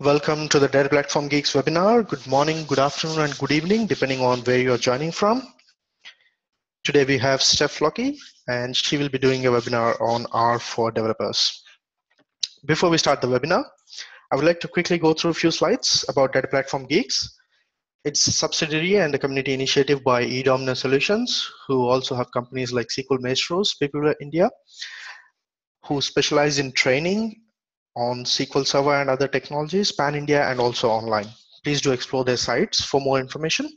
Welcome to the Data Platform Geeks webinar. Good morning, good afternoon, and good evening, depending on where you're joining from. Today we have Steph Locke, and she will be doing a webinar on R for developers. Before we start the webinar, I would like to quickly go through a few slides about Data Platform Geeks. It's a subsidiary and a community initiative by eDominer Solutions, who also have companies like SQL Maestros, People India, who specialize in training on SQL Server and other technologies, pan India and also online. Please do explore their sites for more information.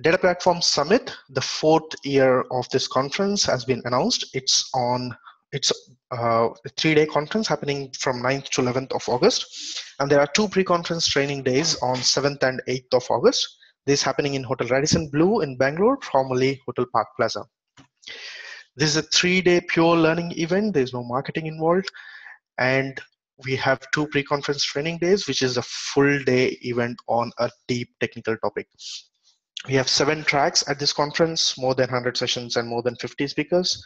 Data Platform Summit, the fourth year of this conference has been announced. It's on it's uh, a three-day conference happening from 9th to 11th of August. And there are two pre-conference training days on 7th and 8th of August. This happening in Hotel Radisson Blu in Bangalore, formerly Hotel Park Plaza. This is a three-day pure learning event. There's no marketing involved. And we have two pre-conference training days, which is a full day event on a deep technical topic. We have seven tracks at this conference, more than 100 sessions and more than 50 speakers,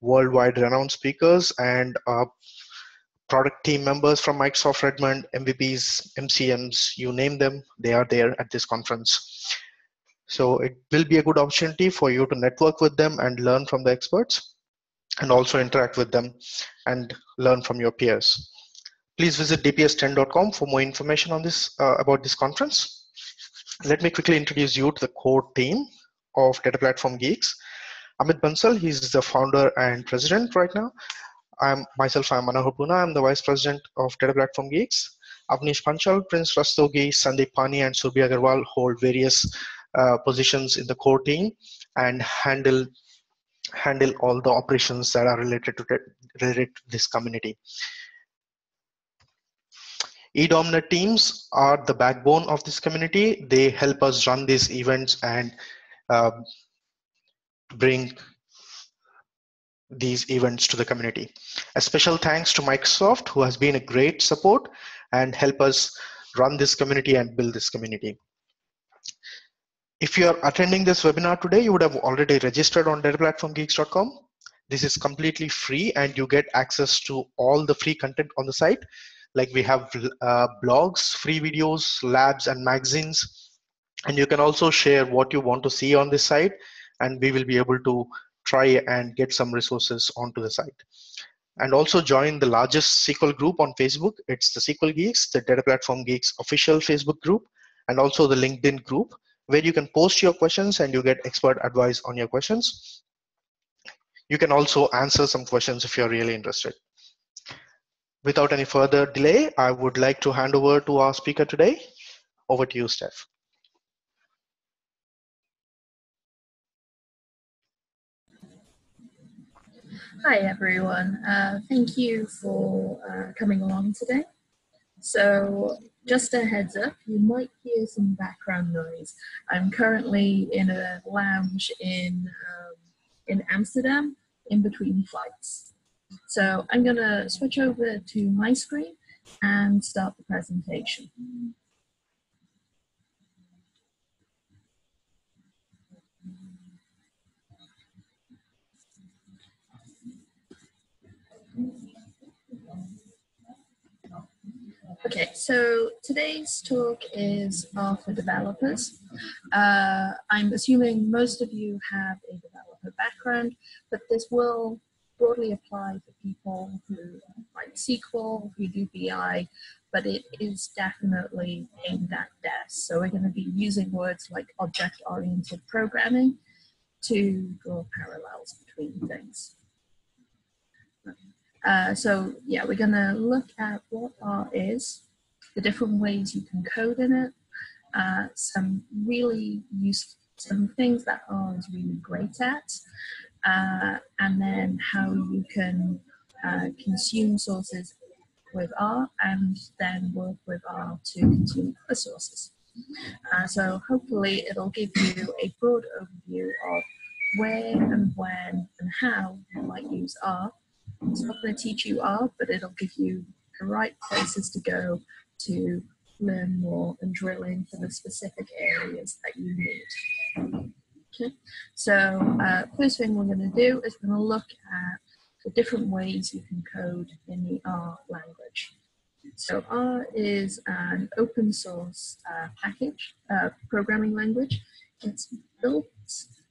worldwide renowned speakers and uh, product team members from Microsoft Redmond, MVPs, MCMs, you name them, they are there at this conference. So it will be a good opportunity for you to network with them and learn from the experts and also interact with them and learn from your peers. Please visit dps10.com for more information on this uh, about this conference. Let me quickly introduce you to the core team of Data Platform Geeks. Amit Bansal, he's the founder and president right now. I'm myself, I'm Manohar Punna, I'm the vice president of Data Platform Geeks. Avnish Panchal, Prince Rastogi, Sandeep Pani, and Surbhi Agarwal hold various uh, positions in the core team and handle handle all the operations that are related to to this community. eDominer teams are the backbone of this community. They help us run these events and uh, bring these events to the community. A special thanks to Microsoft who has been a great support and help us run this community and build this community. If you are attending this webinar today, you would have already registered on dataplatformgeeks.com. This is completely free and you get access to all the free content on the site. Like we have uh, blogs, free videos, labs and magazines. And you can also share what you want to see on this site and we will be able to try and get some resources onto the site. And also join the largest SQL group on Facebook. It's the SQL Geeks, the Data Platform Geeks official Facebook group, and also the LinkedIn group where you can post your questions and you get expert advice on your questions. You can also answer some questions if you're really interested. Without any further delay, I would like to hand over to our speaker today. Over to you, Steph. Hi, everyone. Uh, thank you for uh, coming along today. So just a heads up, you might hear some background noise. I'm currently in a lounge in, um, in Amsterdam in between flights. So I'm gonna switch over to my screen and start the presentation. Okay, so today's talk is for developers. Uh, I'm assuming most of you have a developer background, but this will broadly apply to people who write SQL, who do BI, but it is definitely aimed at devs. So we're going to be using words like object-oriented programming to draw parallels between things. Uh, so yeah, we're gonna look at what R is, the different ways you can code in it, uh, some really useful, some things that R is really great at, uh, and then how you can uh, consume sources with R and then work with R to consume other sources. Uh, so hopefully it'll give you a broad overview of where and when and how you might use R it's not going to teach you R, but it'll give you the right places to go to learn more and drill into the specific areas that you need. Okay, so uh, first thing we're going to do is we're going to look at the different ways you can code in the R language. So R is an open source uh, package, uh, programming language. It's built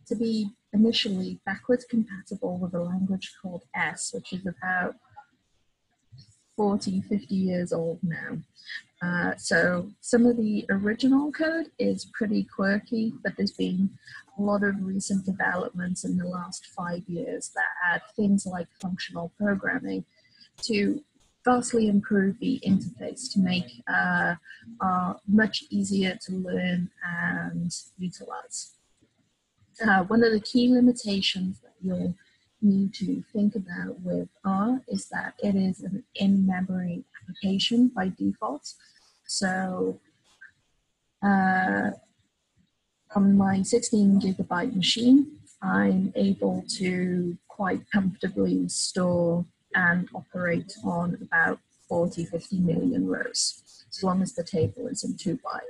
to be initially backwards compatible with a language called S, which is about 40, 50 years old now. Uh, so some of the original code is pretty quirky, but there's been a lot of recent developments in the last five years that add things like functional programming to vastly improve the interface to make uh, uh, much easier to learn and utilize. Uh, one of the key limitations that you'll need to think about with R is that it is an in-memory application by default. So uh, on my 16 gigabyte machine, I'm able to quite comfortably store and operate on about 40, 50 million rows, as long as the table isn't too wide.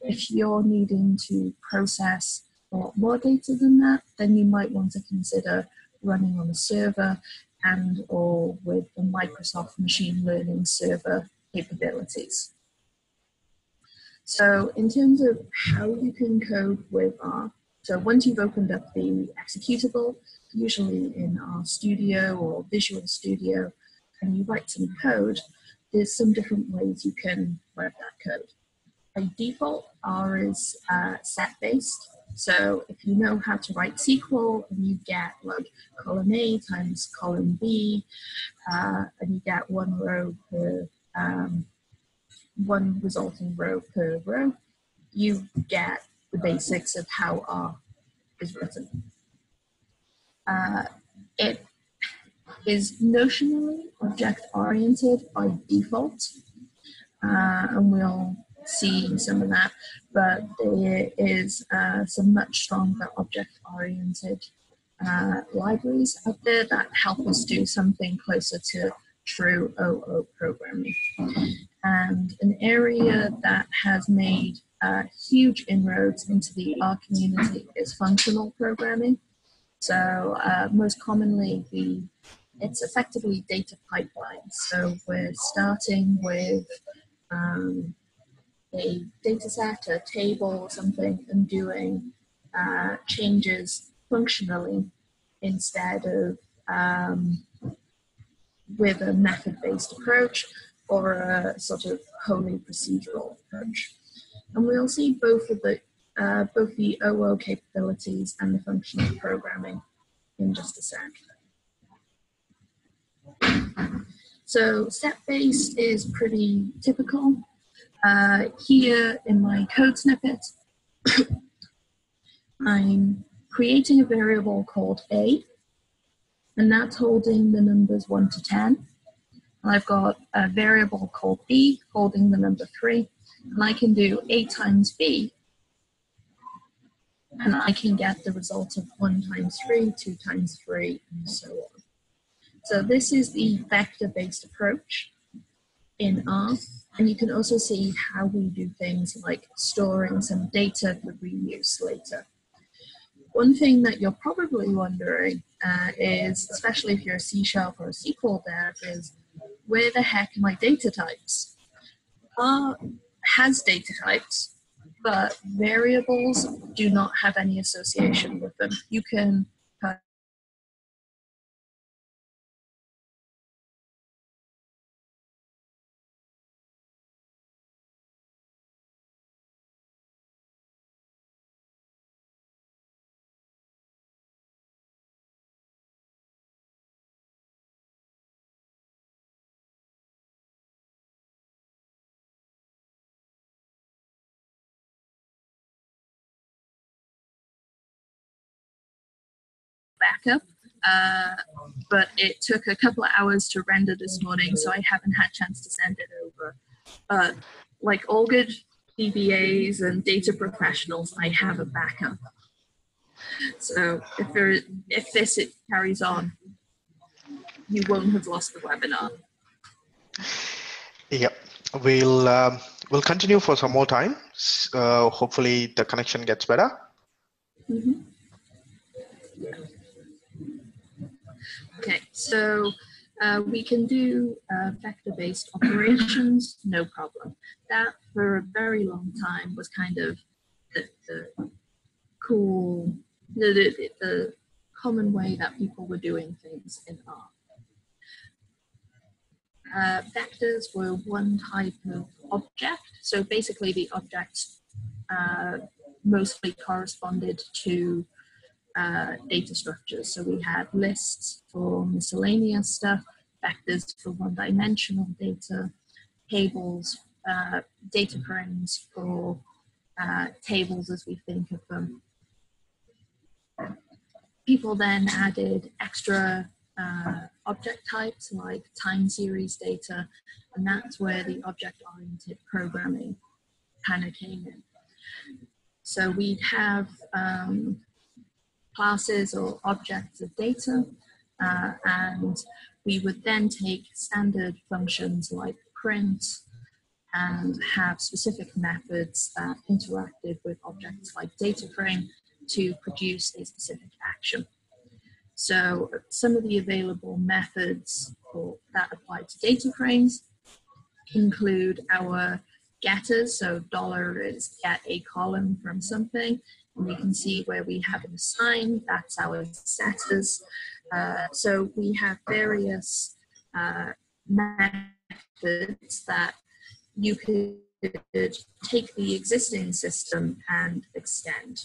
If you're needing to process a lot more data than that, then you might want to consider running on a server and or with the Microsoft machine learning server capabilities. So in terms of how you can code with R, so once you've opened up the executable, usually in R Studio or Visual Studio, and you write some code, there's some different ways you can write that code. By default, R is uh, set-based, so if you know how to write SQL and you get like column A times column B, uh, and you get one row per, um, one resulting row per row, you get the basics of how R is written. Uh, it is notionally object oriented by default, uh, and we'll see some of that, but there is uh, some much stronger object-oriented uh, libraries out there that help us do something closer to true OO programming. And an area that has made uh, huge inroads into the R community is functional programming. So uh, most commonly, the it's effectively data pipelines. So we're starting with um, a data set, a table or something, and doing uh, changes functionally instead of um, with a method-based approach or a sort of wholly procedural approach. And we'll see both of the uh, both the OO capabilities and the functional programming in just a sec. So set-based is pretty typical. Uh, here in my code snippet, I'm creating a variable called a, and that's holding the numbers 1 to 10. And I've got a variable called b holding the number 3, and I can do a times b, and I can get the result of 1 times 3, 2 times 3, and so on. So this is the vector-based approach in R. And you can also see how we do things like storing some data for reuse later. One thing that you're probably wondering uh, is, especially if you're a C Sharp or a SQL dev, is where the heck are my data types? R has data types, but variables do not have any association with them. You can backup. Uh, but it took a couple of hours to render this morning, so I haven't had a chance to send it over. But like all good DBAs and data professionals, I have a backup. So if there, if this it carries on, you won't have lost the webinar. Yeah, we'll um, we'll continue for some more time. Uh, hopefully, the connection gets better. Mm -hmm. Okay, so Uh, we can do uh, vector-based operations, no problem. That, for a very long time, was kind of the, the cool, the, the, the common way that people were doing things in R. Uh, vectors were one type of object. So basically the objects uh, mostly corresponded to uh, data structures. So we had lists for miscellaneous stuff, vectors for one-dimensional data, tables, uh, data frames for uh, tables as we think of them. People then added extra uh, object types like time series data, and that's where the object-oriented programming kind of came in. So we'd have um, classes or objects of data, uh, and we would then take standard functions like print and have specific methods that interacted with objects like data frame to produce a specific action. So some of the available methods for, that apply to data frames include our getters. So dollar is get a column from something. And you can see where we have an assign, that's our setters. Uh, so we have various uh, methods that you could take the existing system and extend.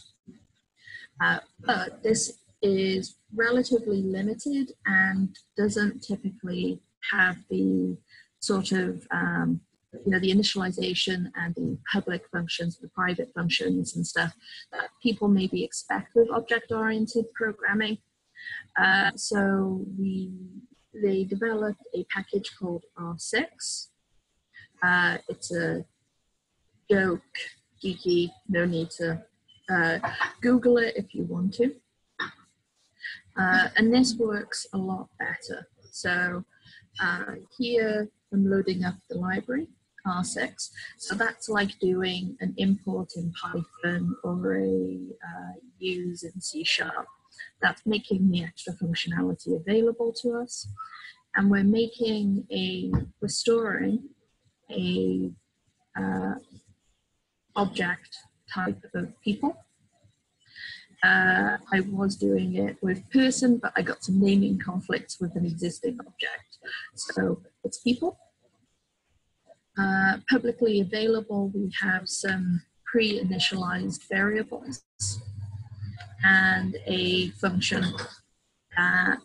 Uh, but this is relatively limited and doesn't typically have the sort of um, you know the initialization and the public functions the private functions and stuff that people maybe expect with object-oriented programming. Uh, so we they developed a package called r6 uh, it's a joke geeky no need to uh, google it if you want to. Uh, and this works a lot better. So uh, here I'm loading up the library, R6. So that's like doing an import in Python or a uh, use in C Sharp. That's making the extra functionality available to us. And we're making a, we're storing a uh, object type of people uh, I was doing it with person, but I got some naming conflicts with an existing object. So it's people. Uh, publicly available, we have some pre-initialized variables and a function that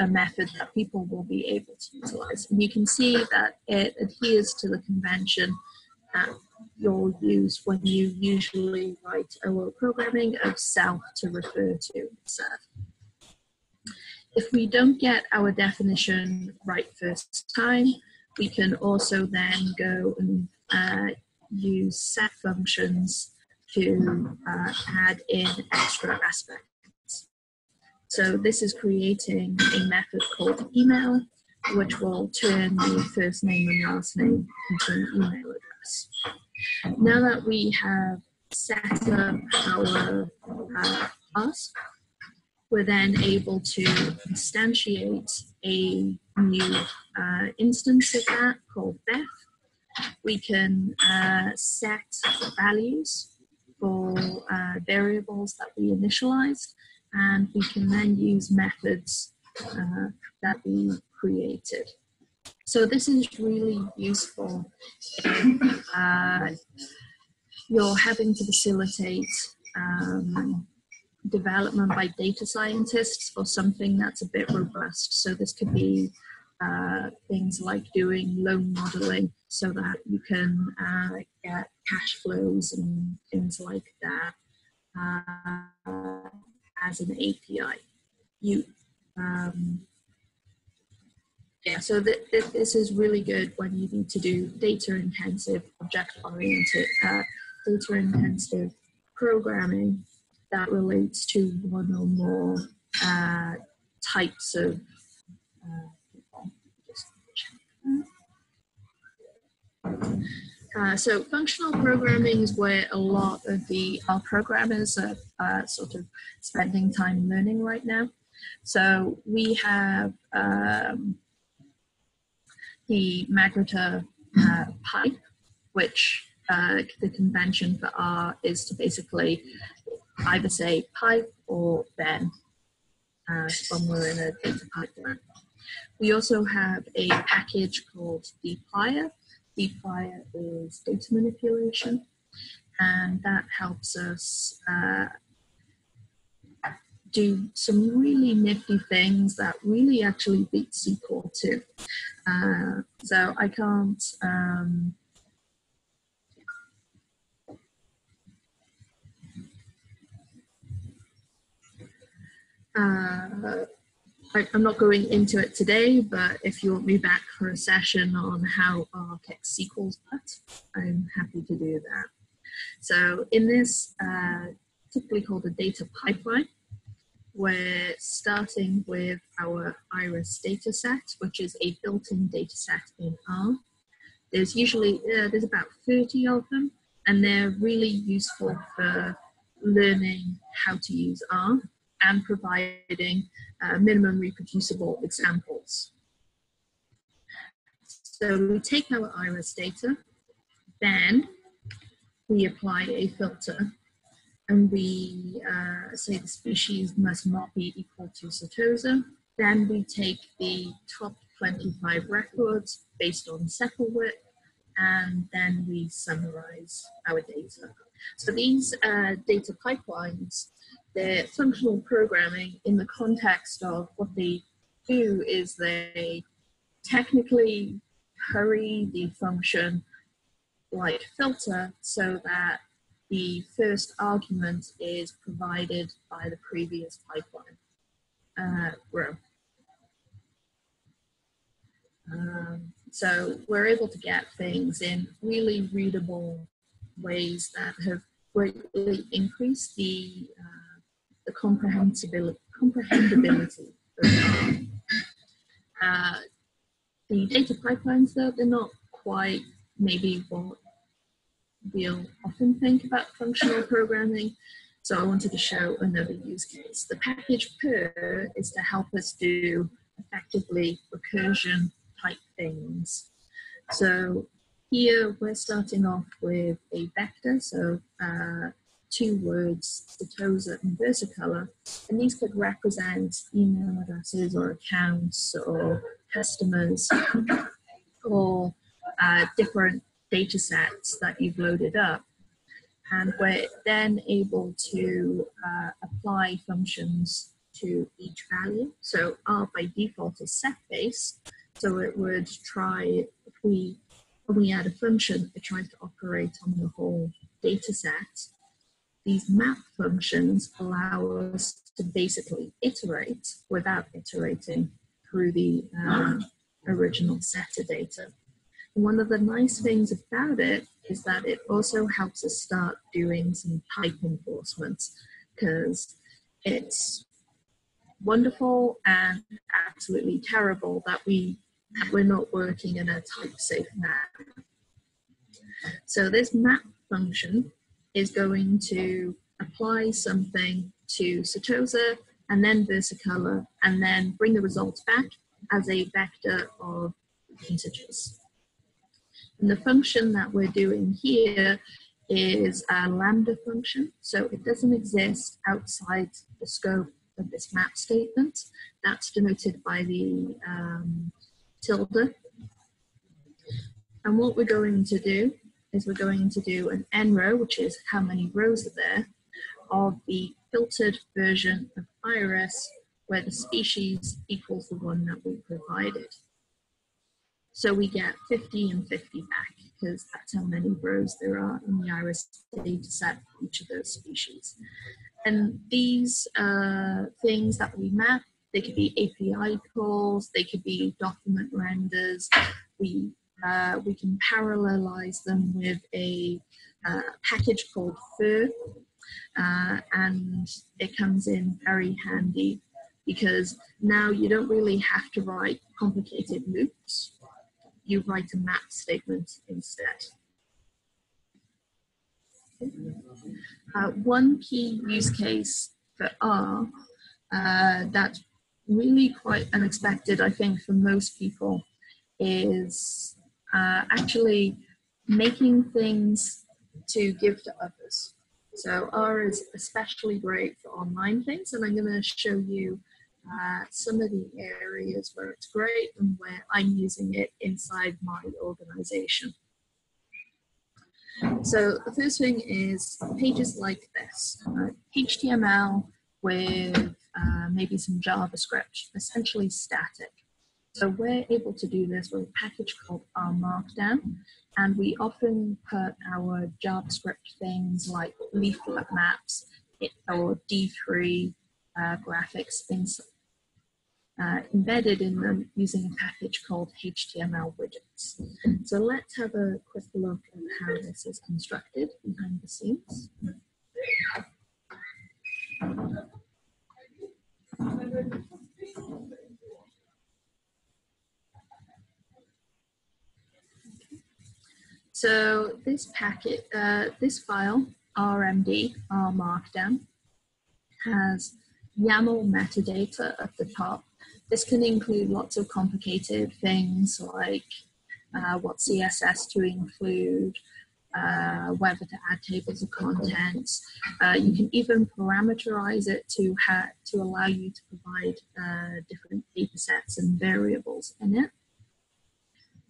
a method that people will be able to utilize. And you can see that it adheres to the convention that you'll use when you usually write OO programming of self to refer to itself. If we don't get our definition right first time, we can also then go and uh, use set functions to uh, add in extra aspects. So this is creating a method called email, which will turn the first name and last name into an email address. Now that we have set up our uh, us, we're then able to instantiate a new uh, instance of that called Beth. We can uh, set values for uh, variables that we initialized, and we can then use methods uh, that we created. So this is really useful. Uh, you're having to facilitate um, development by data scientists for something that's a bit robust. So this could be uh, things like doing loan modeling so that you can uh, get cash flows and things like that uh, as an API. You um, yeah, so th th this is really good when you need to do data intensive, object oriented, uh, data intensive programming that relates to one or more uh, types of uh, uh, so functional programming is where a lot of the R programmers are uh, sort of spending time learning right now. So we have um, the magrittr uh, pipe, which uh, the convention for R is to basically either say pipe or then uh, when we're in a data pipeline. We also have a package called dplyr. dplyr is data manipulation, and that helps us uh, do some really nifty things that really actually beat SQL too. Uh, so I can't. Um, uh, I, am not going into it today, but if you want me back for a session on how R kicks SQL's I'm happy to do that. So in this, uh, typically called a data pipeline, we're starting with our iris dataset, which is a built-in dataset in R. There's usually, uh, there's about 30 of them, and they're really useful for learning how to use R and providing uh, minimum reproducible examples. So we take our iris data, then we apply a filter and we uh, say the species must not be equal to Setosa. Then we take the top 25 records based on sepal width and then we summarize our data. So these uh, data pipelines their functional programming in the context of what they do is they technically curry the function like filter so that the first argument is provided by the previous pipeline uh, row. Um, so we're able to get things in really readable ways that have greatly increased the uh, the comprehensibility, comprehensibility of uh, the data pipelines though they're not quite maybe what we'll often think about functional programming so I wanted to show another use case. The package purrr is to help us do effectively recursion type things. So here we're starting off with a vector, so uh, two words, Setosa and Versicolor, and these could represent email addresses or accounts or customers or uh, different data sets that you've loaded up. And we're then able to uh, apply functions to each value. So R by default is set base. So it would try, if we, when we add a function, it tries to operate on the whole data set these map functions allow us to basically iterate without iterating through the um, original set of data. One of the nice things about it is that it also helps us start doing some type enforcement because it's wonderful and absolutely terrible that we that we're not working in a type safe manner. So this map function is going to apply something to Setosa and then Versicolor and then bring the results back as a vector of integers. And the function that we're doing here is a lambda function, so it doesn't exist outside the scope of this map statement. That's denoted by the um, tilde. And what we're going to do is we're going to do an n row, which is how many rows are there, of the filtered version of iris where the species equals the one that we provided. So we get 50 and 50 back because that's how many rows there are in the iris data set for each of those species. And these uh, things that we map, they could be API calls, they could be document renders. We uh, we can parallelize them with a uh, package called furrr, uh, and it comes in very handy because now you don't really have to write complicated loops. You write a map statement instead. Uh, one key use case for R uh, that's really quite unexpected, I think, for most people is uh, actually making things to give to others. So R is especially great for online things, and I'm going to show you uh, some of the areas where it's great and where I'm using it inside my organization. So the first thing is pages like this, uh, HTML with uh, maybe some JavaScript, essentially static. So we're able to do this with a package called R Markdown, and we often put our JavaScript things like leaflet maps or D3 uh, graphics things uh, embedded in them using a package called HTML widgets. So let's have a quick look at how this is constructed behind the scenes. So this packet, uh, this file, RMD, R Markdown, has YAML metadata at the top. This can include lots of complicated things like uh, what CSS to include, uh, whether to add tables of contents. Uh, you can even parameterize it to, to allow you to provide uh, different data sets and variables in it.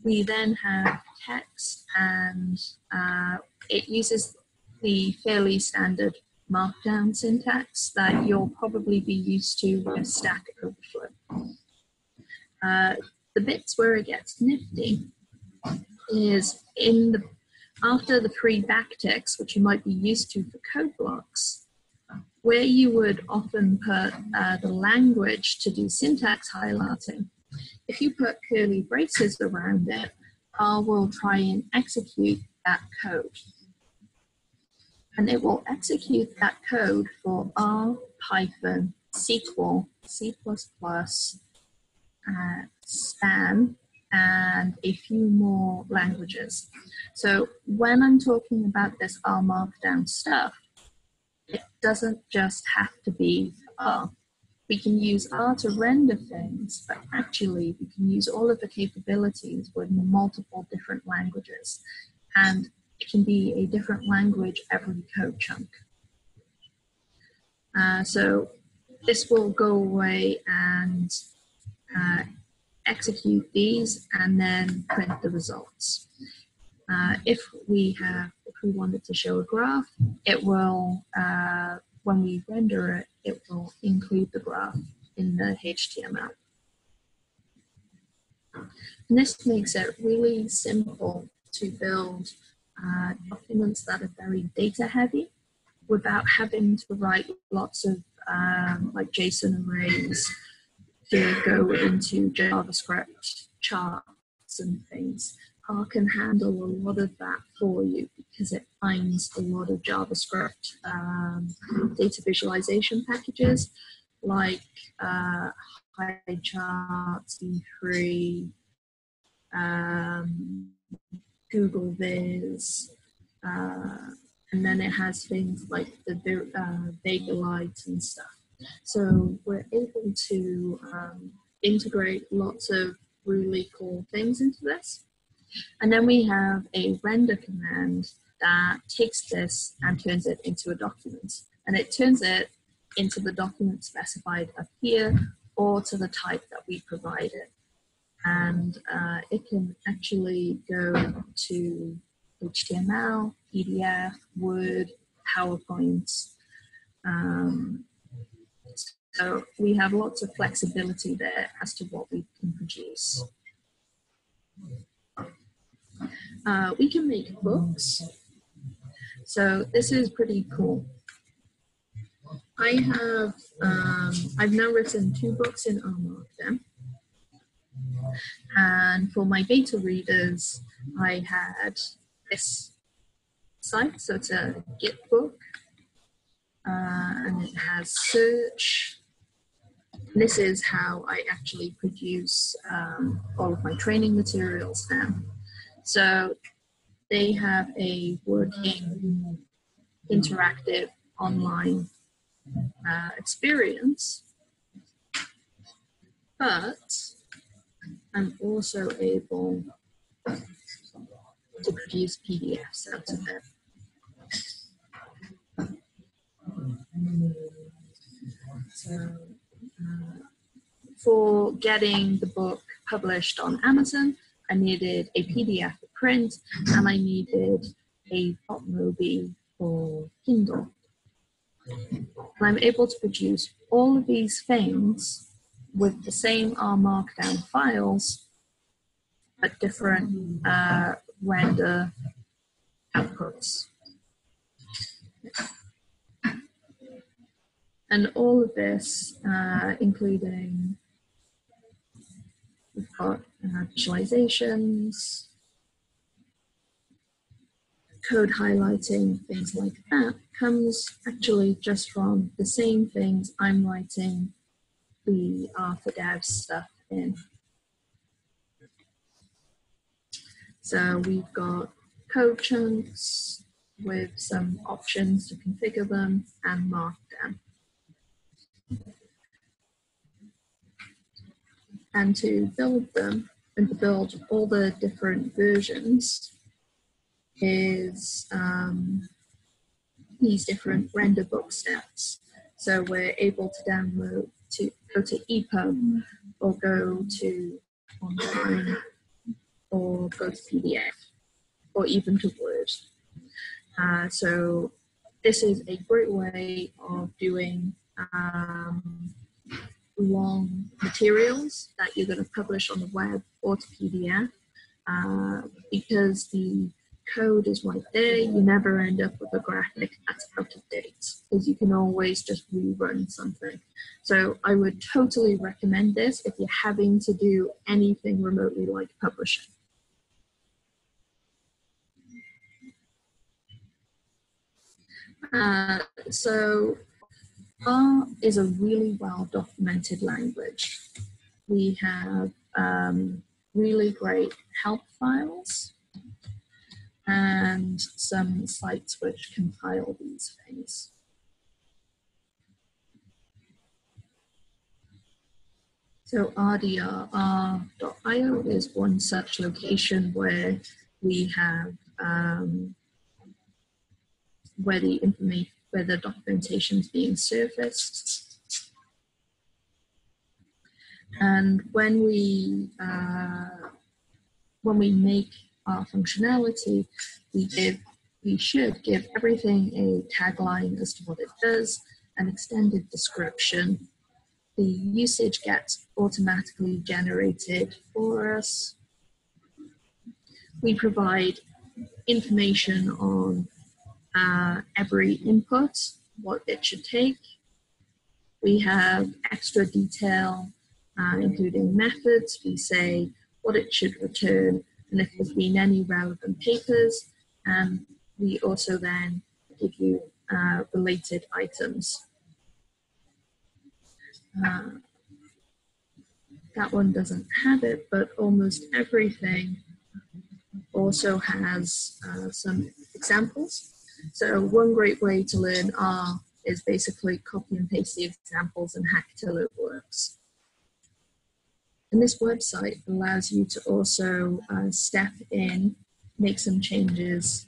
We then have text and uh, it uses the fairly standard markdown syntax that you'll probably be used to with Stack Overflow. Uh, the bits where it gets nifty is in the after the pre backticks, which you might be used to for code blocks, where you would often put uh, the language to do syntax highlighting. If you put curly braces around it, R will try and execute that code. And it will execute that code for R, Python, SQL, C++, uh, Stan, and a few more languages. So when I'm talking about this R Markdown stuff, it doesn't just have to be R. We can use R to render things, but actually we can use all of the capabilities with multiple different languages. And it can be a different language every code chunk. Uh, so this will go away and uh, execute these and then print the results. Uh, if we have, if we wanted to show a graph, it will, uh, when we render it, it will include the graph in the HTML. And this makes it really simple to build uh, documents that are very data heavy without having to write lots of um, like JSON arrays to go into JavaScript charts and things. R can handle a lot of that for you because it finds a lot of JavaScript um, data visualization packages like uh, Highcharts, D3, um, Google Viz, uh, and then it has things like the uh, Vega Lite and stuff. So we're able to um, integrate lots of really cool things into this. And then we have a render command that takes this and turns it into a document. And it turns it into the document specified up here or to the type that we provided. And uh, it can actually go to HTML, PDF, Word, PowerPoint, um, so we have lots of flexibility there as to what we can produce. Uh, we can make books. So this is pretty cool. I have, um, I've now written two books in R And for my beta readers, I had this site, so it's a Git book, uh, and it has search, this is how I actually produce um, all of my training materials now. So they have a working, interactive, online uh, experience. But I'm also able to produce PDFs out of it. So, uh, for getting the book published on Amazon, I needed a PDF to print and I needed a .mobi for Kindle. And I'm able to produce all of these things with the same R Markdown files, but different uh, render outputs. And all of this, uh, including we've got uh, visualizations, code highlighting, things like that, comes actually just from the same things I'm writing the R for Dev stuff in. So we've got code chunks with some options to configure them and Markdown. And to build them and to build all the different versions is um, these different render book steps. So we're able to download to go to EPUB or go to online or go to PDF or even to Word. Uh, so this is a great way of doing um, long materials that you're going to publish on the web or to PDF uh, because the code is right there. You never end up with a graphic that's out of date because you can always just rerun something. So I would totally recommend this if you're having to do anything remotely like publishing. Uh, so R is a really well documented language. We have um, really great help files and some sites which compile these things. So rdrr.io is one such location where we have um, where the information where the documentation is being surfaced. And when we uh, when we make our functionality, we give we should give everything a tagline as to what it does, an extended description. The usage gets automatically generated for us. We provide information on uh, every input, what it should take. We have extra detail, uh, including methods. We say what it should return and if there's been any relevant papers. And we also then give you uh, related items. Uh, that one doesn't have it, but almost everything also has uh, some examples. So one great way to learn R is basically copy and paste the examples and hack till it works. And this website allows you to also uh, step in, make some changes,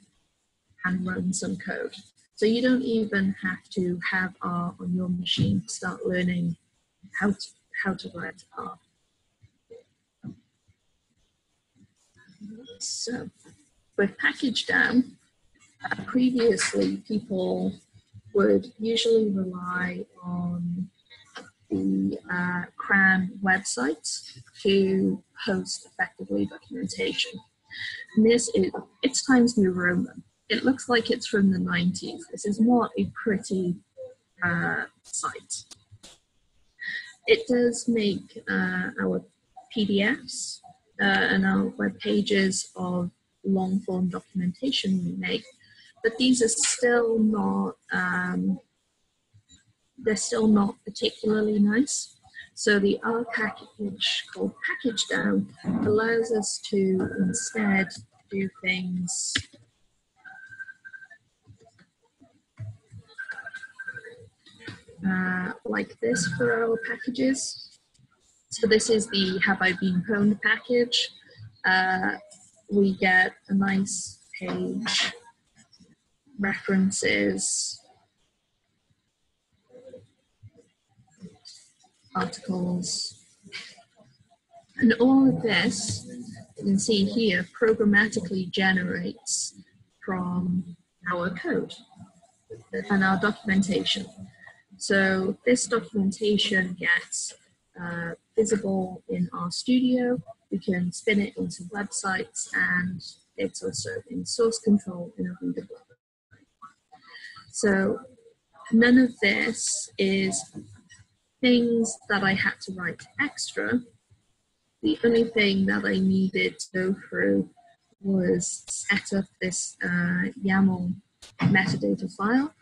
and run some code. So you don't even have to have R on your machine to start learning how to, how to write R. So with package down, previously people would usually rely on the uh, CRAN website to host effectively documentation. And this is, it's Times New Roman. It looks like it's from the 90s. This is not a pretty uh, site. It does make uh, our PDFs uh, and our web pages of long form documentation we make but these are still not um, they're still not particularly nice. So the R package called package down allows us to instead do things uh, like this for our packages. So this is the Have I Been Pwned package. Uh, we get a nice page, references, articles, and all of this, you can see here, programmatically generates from our code and our documentation. So this documentation gets uh, visible in RStudio. We can spin it into websites and it's also in source control in a readable. So none of this is things that I had to write extra. The only thing that I needed to go through was set up this uh, YAML metadata file.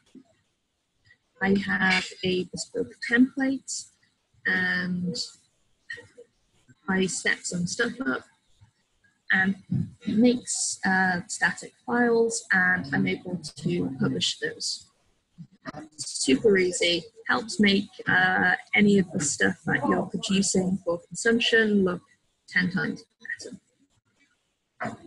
I have a bespoke template and I set some stuff up and makes uh, static files and I'm able to publish those. Super easy, helps make uh, any of the stuff that you're producing for consumption look 10 times better.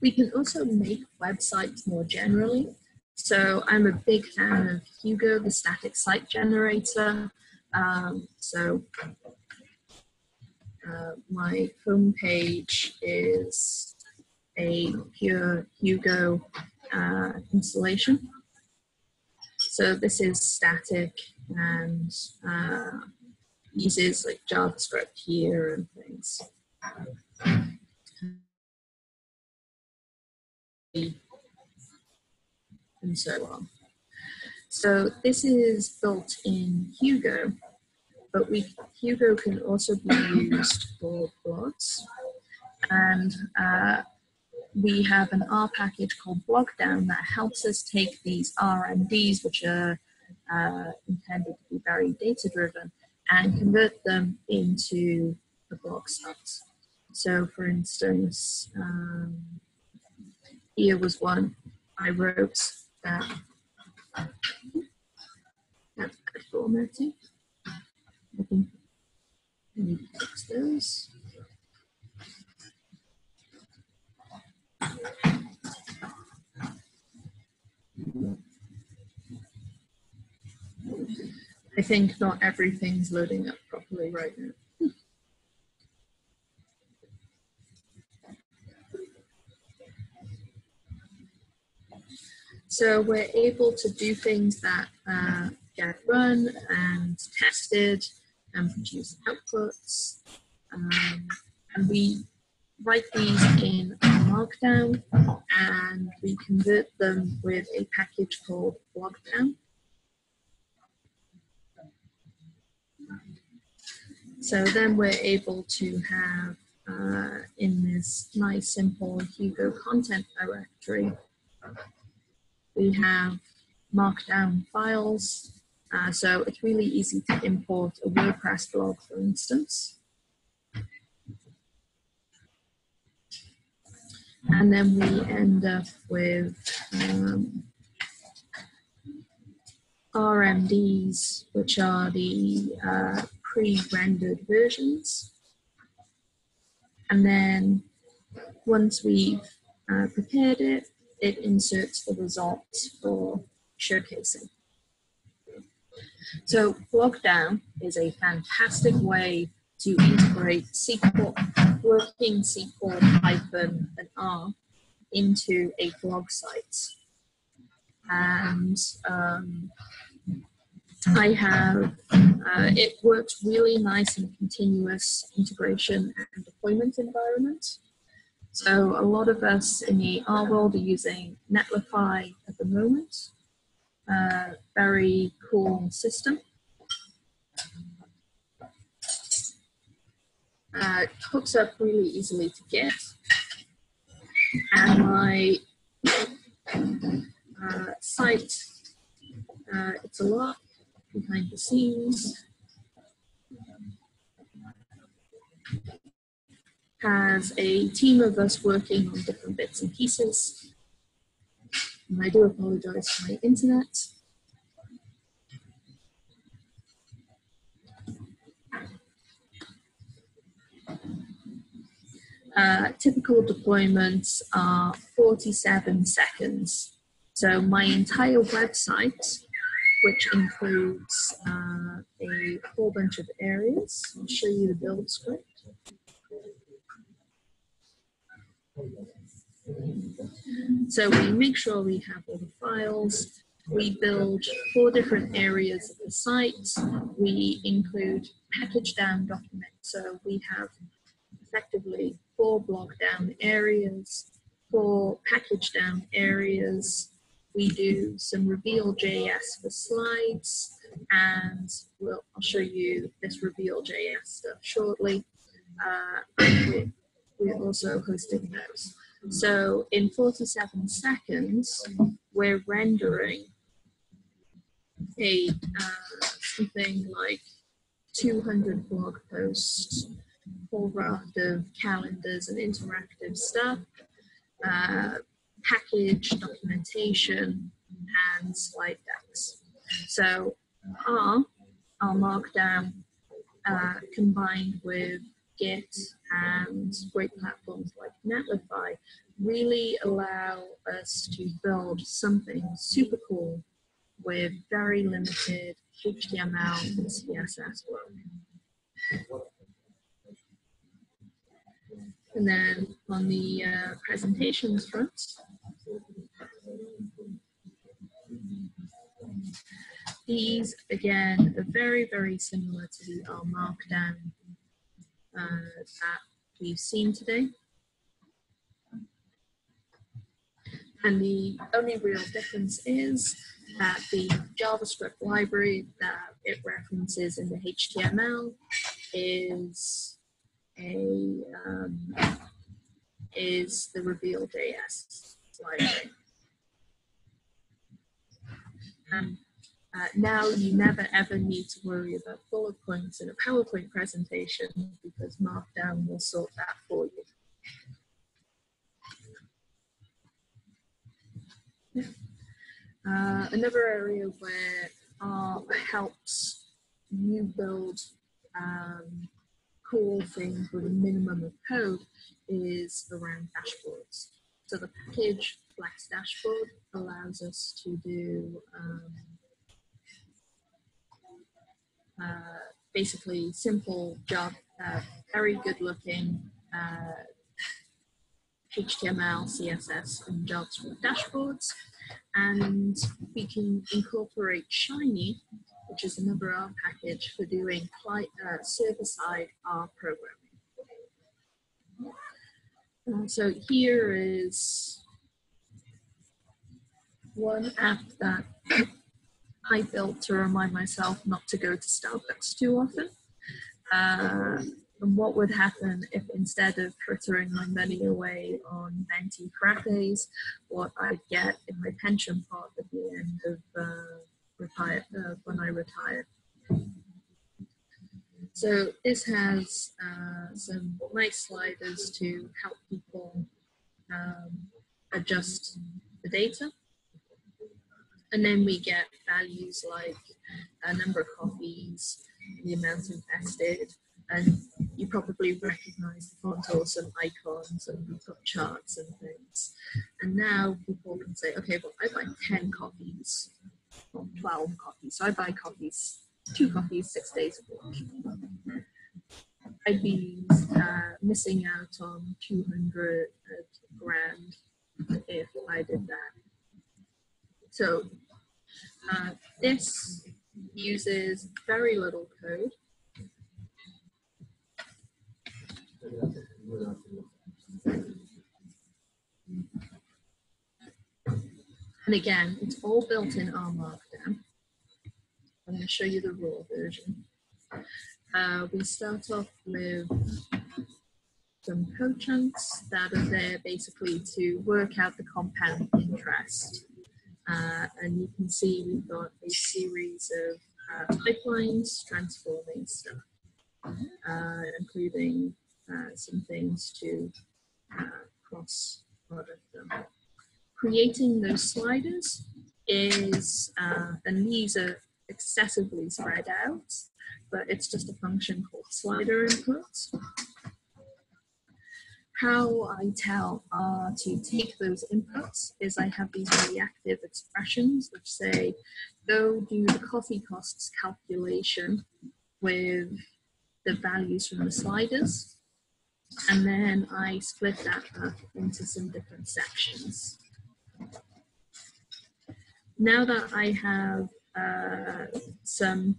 We can also make websites more generally. So I'm a big fan of Hugo, the static site generator. Um, so uh, my homepage is a pure Hugo uh, installation. So this is static and uh, uses like JavaScript here and things and so on. So this is built in Hugo, but we, Hugo can also be used for blogs. And uh, we have an R package called Blogdown that helps us take these RMDs, which are uh, intended to be very data driven, and convert them into a blog site. So, for instance, um, here was one I wrote that that's good formatting. I think not everything's loading up properly right now. So we're able to do things that uh, get run and tested and produce outputs. Um, and we write these in Markdown and we convert them with a package called Blogdown. So then we're able to have uh, in this nice simple Hugo content directory we have markdown files. Uh, so it's really easy to import a WordPress blog, for instance. And then we end up with um, RMDs, which are the uh, pre-rendered versions. And then once we've uh, prepared it, it inserts the results for showcasing. So Blogdown is a fantastic way to integrate SQL, working SQL, Python, and R into a blog site. And um, I have, uh, it works really nice in a continuous integration and deployment environment. So a lot of us in the R world are using Netlify at the moment. Uh, very cool system. Uh, it hooks up really easily to Git. And my uh, site, uh, it's a lot behind the scenes has a team of us working on different bits and pieces. And I do apologize for my internet. Uh, typical deployments are 47 seconds. So my entire website, which includes uh, a whole bunch of areas, I'll show you the build script. So we make sure we have all the files. We build four different areas of the site. We include pkgdown documents. So we have effectively four Blogdown areas, four pkgdown areas. We do some reveal.js for slides, and we'll, I'll show you this reveal.js stuff shortly. Uh, we, we're also hosting those. So in 47 seconds, we're rendering a uh, something like 200 blog posts, whole raft of calendars and interactive stuff, uh, package documentation, and slide decks. So R, our markdown, uh, combined with Git and great platforms like Netlify really allow us to build something super cool with very limited HTML and CSS work. And then on the uh, presentations front, these again are very, very similar to R Markdown uh, that we've seen today. And the only real difference is that the JavaScript library that it references in the HTML is a um, is the reveal.js library. And uh, now you never ever need to worry about bullet points in a PowerPoint presentation because Markdown will sort that for you. Uh, another area where R helps you build um, cool things with a minimum of code is around dashboards. So the package flexdashboard allows us to do um, uh, basically simple job, uh, very good looking uh, HTML, CSS, and JavaScript dashboards. And we can incorporate Shiny, which is another R package for doing uh, server-side R programming. Uh, so here is one app that I built to remind myself not to go to Starbucks too often. Uh, and what would happen if instead of frittering my money away on venti frappes, what I'd get in my pension pot at the end of uh, retire uh, when I retire. So this has uh, some nice sliders to help people um, adjust the data. And then we get values like a number of copies, the amount invested, and you probably recognize the font or some icons and we've got charts and things. And now people can say, okay, well, I buy 10 copies or 12 copies. So I buy copies, two copies, six days a week. I'd be uh, missing out on 200 grand if I did that. So uh, this uses very little code. And again, it's all built in R Markdown. I'm going to show you the raw version. Uh, we start off with some code chunks that are there basically to work out the compound interest. Uh, and you can see we've got a series of uh, pipelines transforming stuff, uh, including uh, some things to uh, cross product them. Creating those sliders is, uh, and these are excessively spread out, but it's just a function called slider input. How I tell R to take those inputs is I have these reactive expressions which say, go do the coffee costs calculation with the values from the sliders. And then I split that up into some different sections. Now that I have uh, some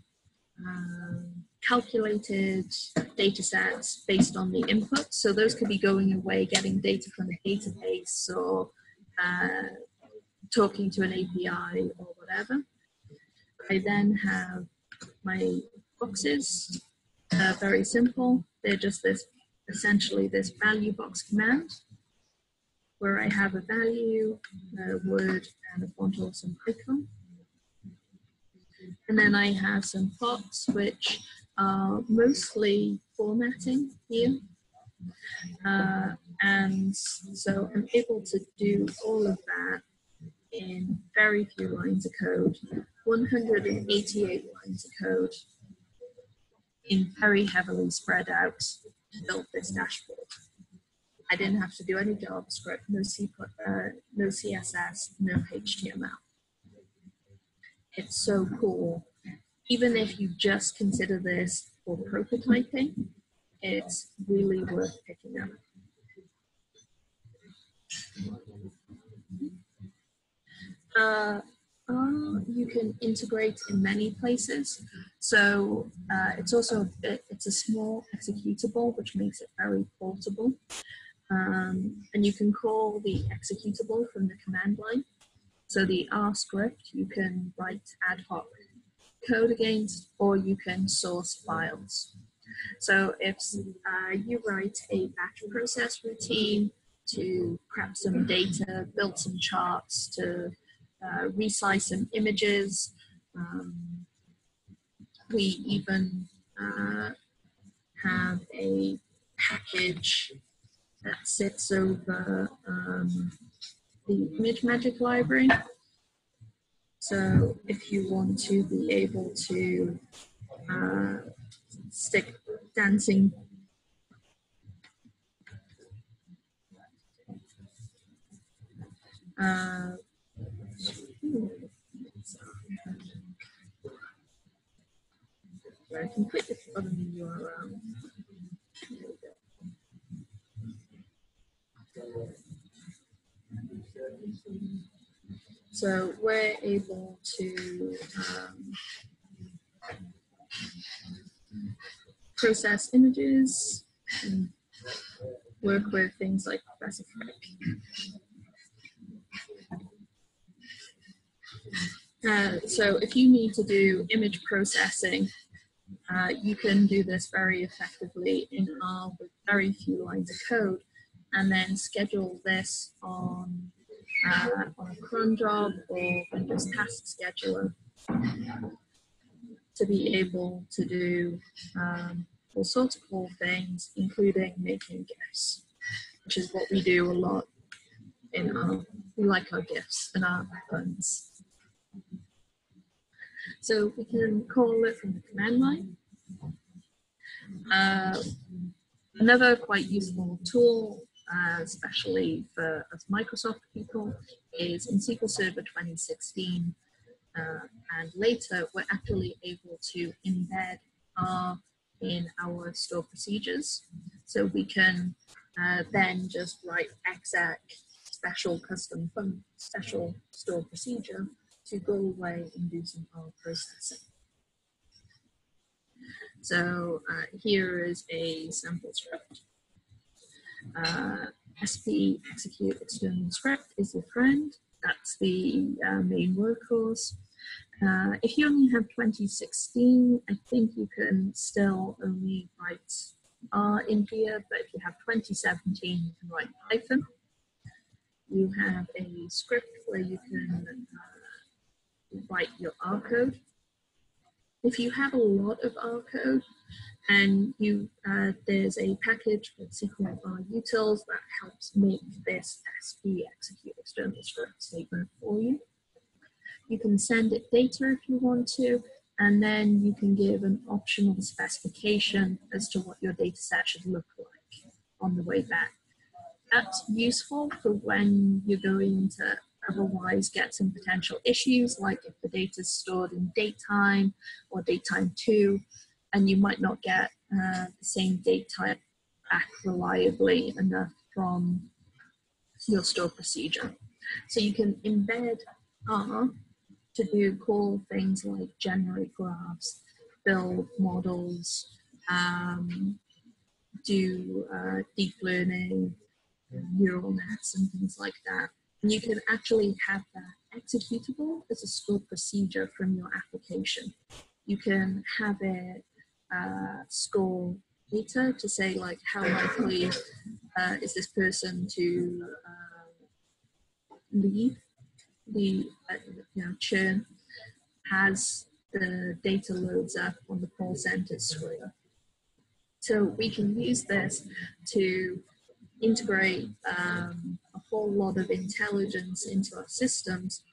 um, calculated data sets based on the input. So those could be going away, getting data from a database or uh, talking to an API or whatever. I then have my boxes, uh, very simple. They're just this, essentially this value box command where I have a value, a word, and a font or some icon. And then I have some plots which are mostly formatting here. Uh, and so I'm able to do all of that in very few lines of code, 188 lines of code in very heavily spread out to build this dashboard. I didn't have to do any JavaScript, no, C, uh, no CSS, no HTML. It's so cool. Even if you just consider this for prototyping, it's really worth picking up. Uh, uh, you can integrate in many places. So uh, it's also a bit, it's a small executable, which makes it very portable. Um, and you can call the executable from the command line. So the R script, you can write ad hoc code against, or you can source files. So if uh, you write a batch process routine to grab some data, build some charts, to uh, resize some images, um, we even uh, have a package that sits over um, the ImageMagick library. So if you want to be able to uh, stick dancing uh, I completely forgotten the URL. So we're able to um, process images and work with things like Frick. Uh, so if you need to do image processing, uh, you can do this very effectively in R with very few lines of code and then schedule this on uh, on a cron job or Windows Task Scheduler to be able to do um, all sorts of cool things, including making GIFs, which is what we do a lot in our, we like our GIFs and our buttons. So we can call it from the command line. Uh, another quite useful tool uh, especially for us Microsoft people, is in SQL Server 2016 uh, and later, we're actually able to embed R in our store procedures. So we can uh, then just write exec special custom fun, special store procedure to go away and do some R processing. So uh, here is a sample script. Uh, SP execute external script is your friend. That's the uh, main workhorse. Uh, if you only have 2016, I think you can still only write R in here, but if you have 2017, you can write Python. You have a script where you can uh, write your R code. If you have a lot of R code, and you uh, there's a package called SQL utils that helps make this SP execute external script statement for you. You can send it data if you want to, and then you can give an optional specification as to what your data set should look like on the way back. that's useful for when you're going to otherwise get some potential issues, like if the data is stored in datetime or datetime 2, and you might not get uh, the same date type back reliably enough from your store procedure. So you can embed R to do cool things like generate graphs, build models, um, do uh, deep learning, neural nets, and things like that. And you can actually have that executable as a stored procedure from your application. You can have it uh, score data to say like how likely uh, is this person to uh, leave the uh, you know churn as the data loads up on the call center screen. So we can use this to integrate um, whole lot of intelligence into our systems,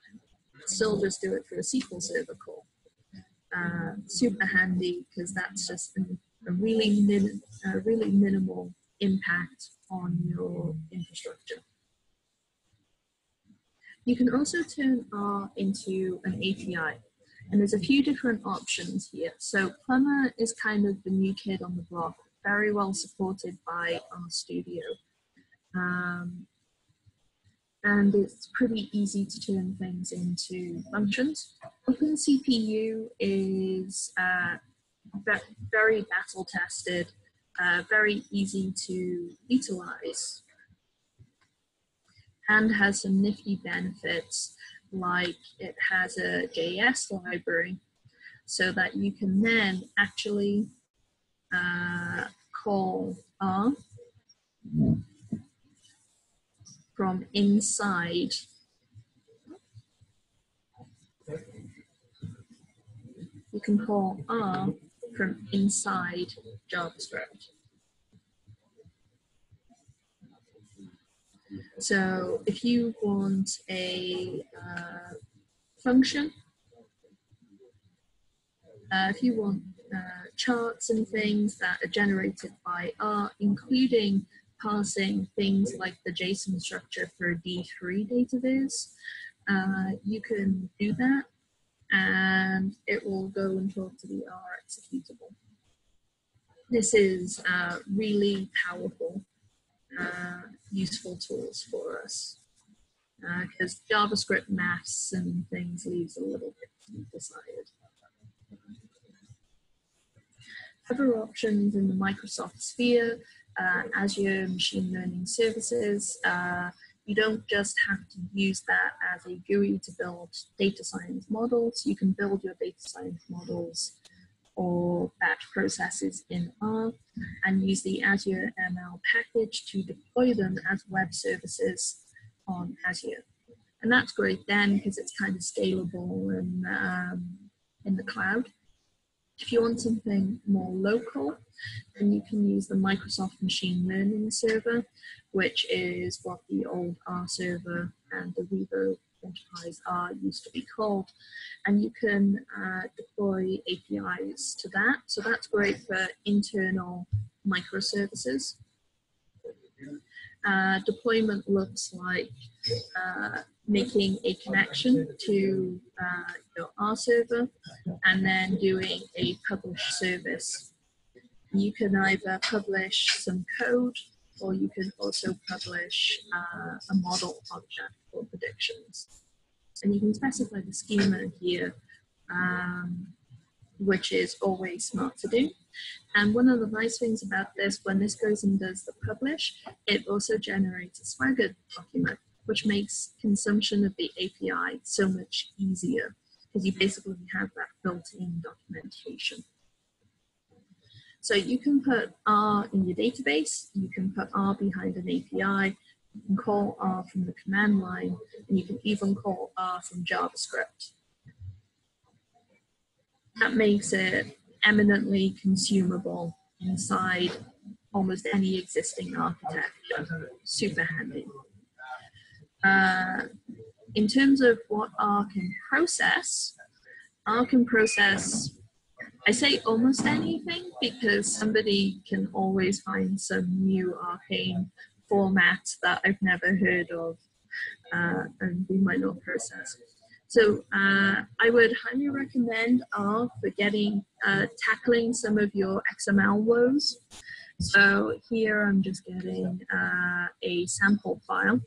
still just do it through a SQL Server call. Uh, super handy because that's just a really min, a really minimal impact on your infrastructure. You can also turn R into an API. And there's a few different options here. So Plumber is kind of the new kid on the block, very well supported by RStudio. Um, and it's pretty easy to turn things into functions. OpenCPU is uh, very battle tested, uh, very easy to utilize, and has some nifty benefits like it has a JS library so that you can then actually uh, call R from inside you can call R from inside JavaScript. So if you want a uh, function, uh, if you want uh, charts and things that are generated by R, including parsing things like the JSON structure for D3 database, uh, you can do that and it will go and talk to the R executable. This is uh, really powerful uh, useful tools for us because uh, JavaScript maths and things leaves a little bit to be desired. Other options in the Microsoft sphere, uh, Azure Machine Learning Services, uh, you don't just have to use that as a GUI to build data science models. You can build your data science models or batch processes in R and use the Azure ML package to deploy them as web services on Azure. And that's great then because it's kind of scalable and um, in the cloud. If you want something more local, then you can use the Microsoft Machine Learning Server, which is what the old R server and the Revo enterprise R used to be called. And you can uh, deploy APIs to that. So that's great for internal microservices. Uh, deployment looks like uh, making a connection to uh, your R server and then doing a publish service. You can either publish some code or you can also publish uh, a model object for predictions. And you can specify the schema here, um, which is always smart to do. And one of the nice things about this, when this goes and does the publish, it also generates a Swagger document, which makes consumption of the API so much easier because you basically have that built-in documentation. So you can put R in your database, you can put R behind an API, you can call R from the command line, and you can even call R from JavaScript. That makes it eminently consumable inside almost any existing architecture. Super handy. Uh, in terms of what R can process, R can process I say almost anything because somebody can always find some new arcane format that I've never heard of uh, and we might not process. So uh, I would highly recommend R for getting uh, tackling some of your XML woes. So here I'm just getting uh, a sample file,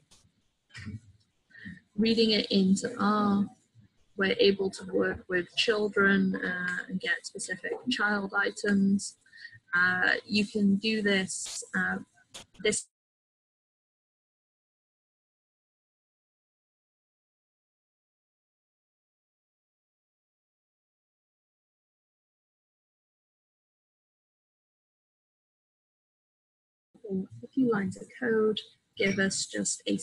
reading it into R. We're able to work with children uh, and get specific child items. Uh, you can do this. Uh, this a few lines of code, give us just a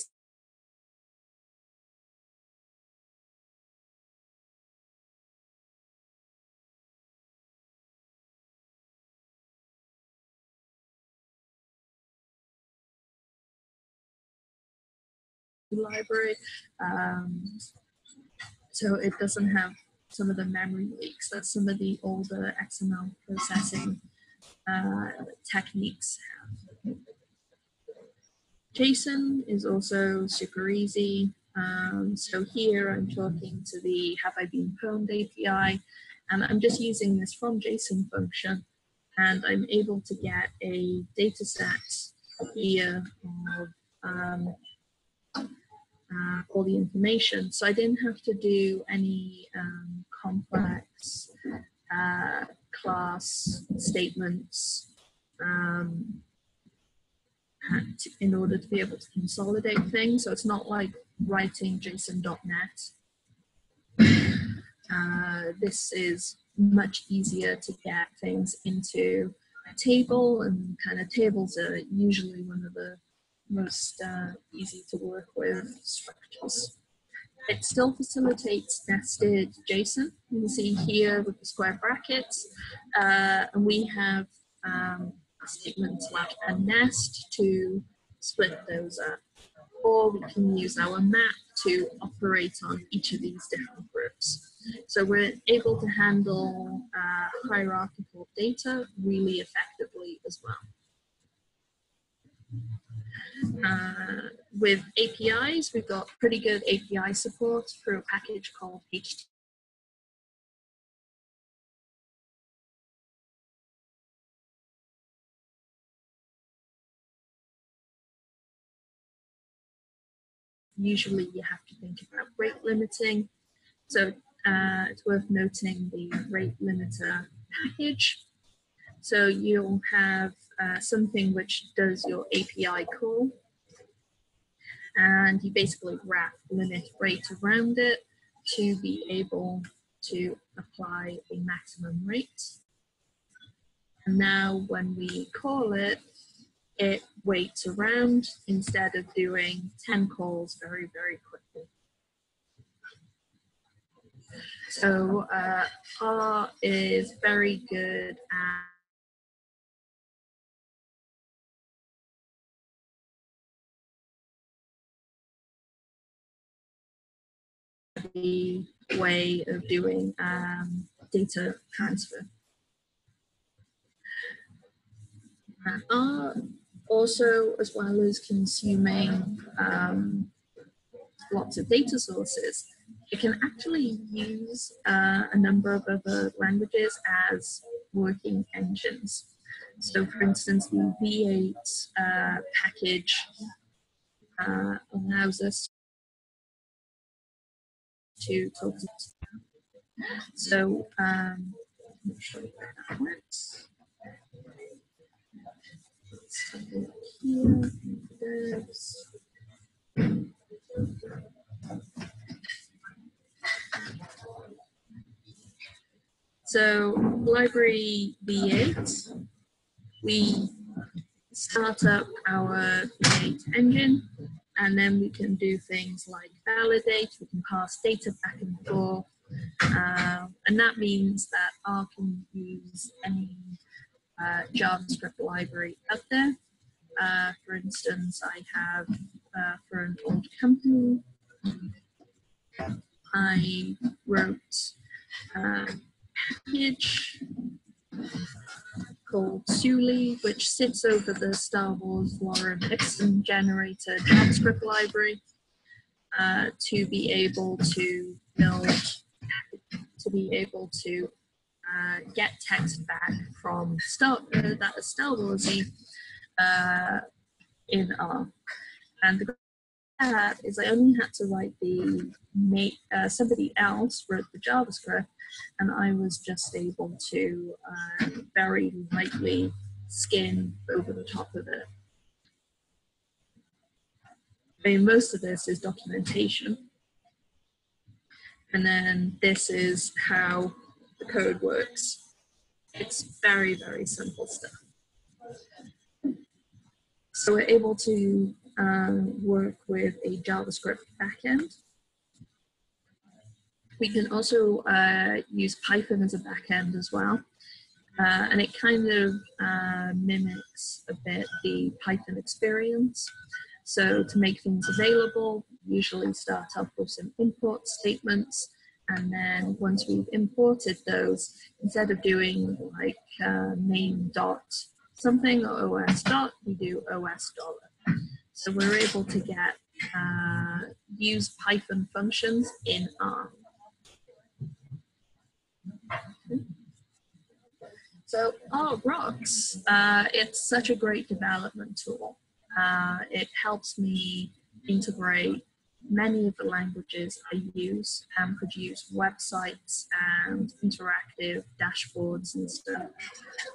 library. Um, so it doesn't have some of the memory leaks that some of the older XML processing uh, techniques have. JSON is also super easy. Um, so here I'm talking to the Have I Been Pwned API, and I'm just using this from JSON function, and I'm able to get a data set here of um, uh, all the information. So I didn't have to do any um, complex uh, class statements um, in order to be able to consolidate things. So it's not like writing JSON.NET. Uh, this is much easier to get things into a table and kind of tables are usually one of the most uh, easy to work with structures. It still facilitates nested JSON. You can see here with the square brackets, uh, and we have um, statements like a nest to split those up. Or we can use our map to operate on each of these different groups. So we're able to handle uh, hierarchical data really effectively as well. Uh, with APIs, we've got pretty good API support through a package called HT. Usually you have to think about rate limiting. So uh, it's worth noting the rate limiter package. So you'll have uh, something which does your API call. And you basically wrap limit rate around it to be able to apply a maximum rate. And now when we call it, it waits around instead of doing 10 calls very, very quickly. So uh, R is very good at way of doing um, data transfer. Uh, also, as well as consuming um, lots of data sources, it can actually use uh, a number of other languages as working engines. So for instance, the V8 uh, package uh, allows us to talk to So um, not sure where that here. So library V8, we start up our V8 engine and then we can do things like validate, we can pass data back and forth, um, and that means that R can use any uh, JavaScript library out there. Uh, for instance, I have uh, for an old company, I wrote a package called Suli, which sits over the Star Wars Lorem Ipsum generator JavaScript library uh, to be able to build, to be able to uh, get text back from Star, uh, that is Star Warsy uh, in R. And the that is I only had to write the uh, somebody else wrote the JavaScript, and I was just able to uh, very lightly skin over the top of it. I mean, most of this is documentation, and then this is how the code works. It's very very simple stuff. So we're able to um, work with a JavaScript backend. We can also uh, use Python as a backend as well. Uh, and it kind of uh, mimics a bit the Python experience. So to make things available, usually start off with some import statements. And then once we've imported those, instead of doing like uh, main dot something or os dot, we do os dollar. So we're able to get uh, use Python functions in R. So R Rocks, uh, it's such a great development tool. Uh, it helps me integrate many of the languages I use and produce websites and interactive dashboards and stuff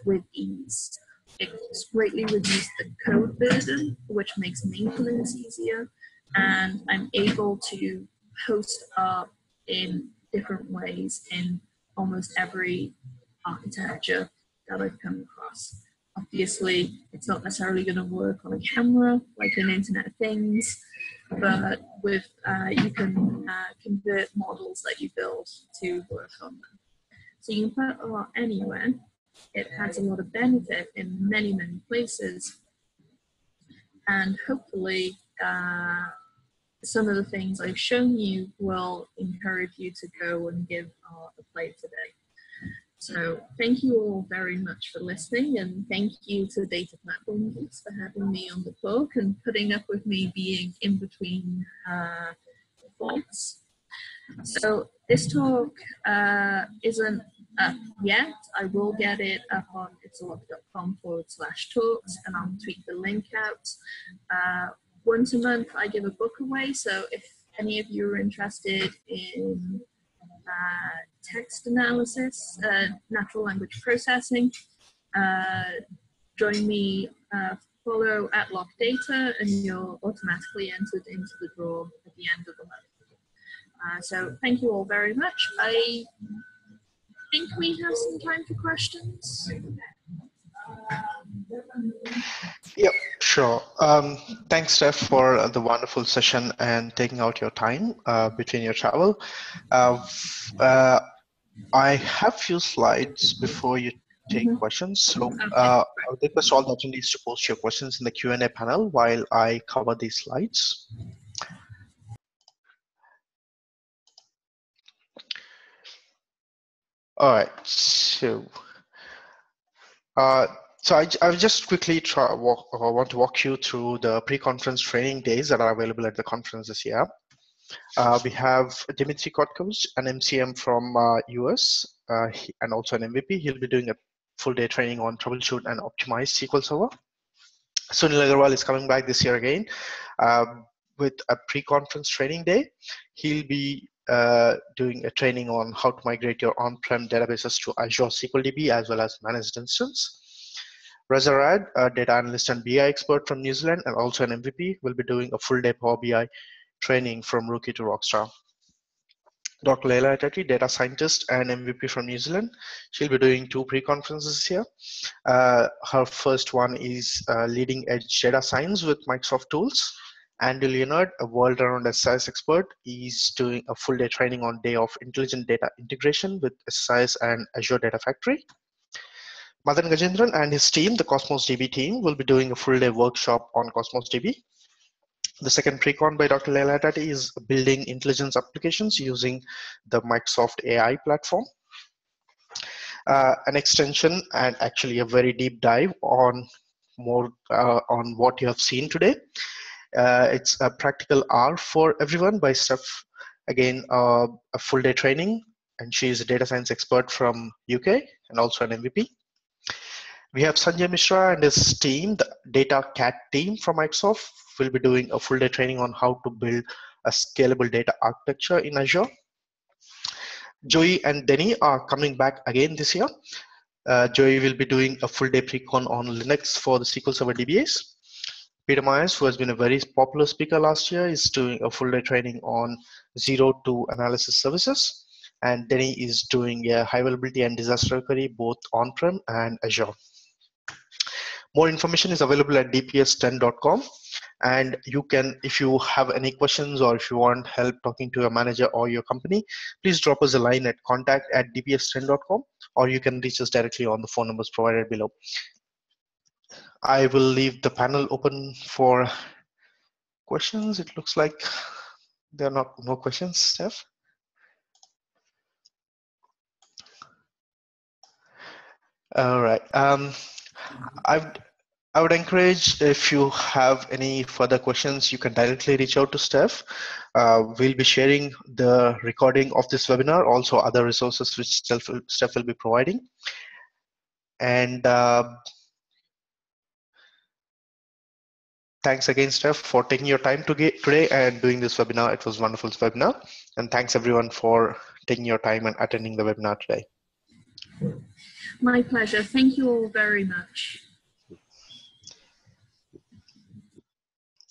with ease. It's greatly reduced the code burden, which makes maintenance easier, and I'm able to post up in different ways in almost every architecture that I've come across. Obviously, it's not necessarily going to work on a camera like an Internet of Things, but with uh, you can uh, convert models that you build to work on them. So you can put a lot anywhere, it has a lot of benefit in many, many places. And hopefully, uh, some of the things I've shown you will encourage you to go and give a play today. So thank you all very much for listening and thank you to Data Platform Geeks for having me on the talk and putting up with me being in between uh, thoughts. So this talk uh, isn't up yet. I will get it up on itsalocke.com forward slash talks and I'll tweet the link out. Uh, once a month, I give a book away. So if any of you are interested in uh, text analysis, uh, natural language processing, uh, join me, uh, follow at Locke Data, and you're automatically entered into the draw at the end of the month. So thank you all very much. I think we have some time for questions. Yep, sure. Um, thanks, Steph, for the wonderful session and taking out your time uh, between your travel. Uh, uh, I have few slides before you take mm -hmm. questions. So uh, I would request all the attendees to post your questions in the Q&A panel while I cover these slides. All right, so uh, so I, I'll just quickly try walk, I want to walk you through the pre-conference training days that are available at the conference this year. Uh, we have Dmitri Korotkevitch, an MCM from uh, US, uh, and also an MVP. He'll be doing a full day training on troubleshoot and optimize SQL Server. Sunil Agarwal is coming back this year again um, with a pre-conference training day. He'll be uh, doing a training on how to migrate your on-prem databases to Azure SQL DB as well as managed instance. Reza Rad, a data analyst and BI expert from New Zealand and also an MVP, will be doing a full day Power BI training from rookie to rockstar. Dr. Leila Etaati, data scientist and MVP from New Zealand. She'll be doing two pre-conferences here. Uh, her first one is uh, leading edge data science with Microsoft tools. Andy Leonard, a world-renowned SSIS expert, is doing a full-day training on day of intelligent data integration with SSIS and Azure Data Factory. Madan Gajendran and his team, the Cosmos DB team, will be doing a full-day workshop on Cosmos DB. The second pre-con by Dr. Leila Etaati is building intelligence applications using the Microsoft AI platform. uh, an extension and actually a very deep dive on more uh, on what you have seen today. Uh, it's a practical R for everyone by Steph. Again, uh, a full day training, and she is a data science expert from UK and also an MVP. We have Sanjay Mishra and his team, the Data Cat team from Microsoft, will be doing a full day training on how to build a scalable data architecture in Azure. Joey and Denny are coming back again this year. Uh, Joey will be doing a full day pre-con on Linux for the SQL Server DBAs. Peter Myers, who has been a very popular speaker last year, is doing a full day training on zero to analysis services. And Denny is doing a high availability and disaster recovery both on-prem and Azure. More information is available at dps10.com and you can if you have any questions or if you want help talking to your manager or your company please drop us a line at contact at dps10.com or you can reach us directly on the phone numbers provided below. I will leave the panel open for questions. It looks like there are not no questions steph. All right um, I've I would encourage if you have any further questions, you can directly reach out to Steph. Uh, we'll be sharing the recording of this webinar, also other resources which Steph will, Steph will be providing. And uh, thanks again, Steph, for taking your time to today and doing this webinar. It was wonderful webinar. And thanks everyone for taking your time and attending the webinar today. My pleasure. Thank you all very much.